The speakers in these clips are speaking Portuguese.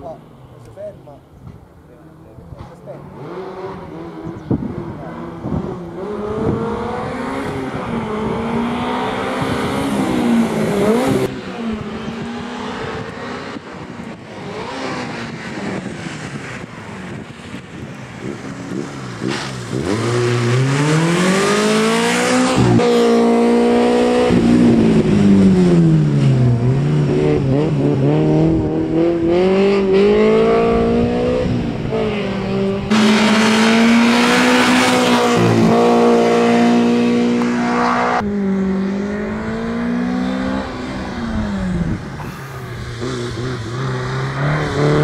qua, si ferma, si aspetta. Mm-hmm.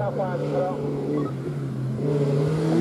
Stäng. Dentro 34.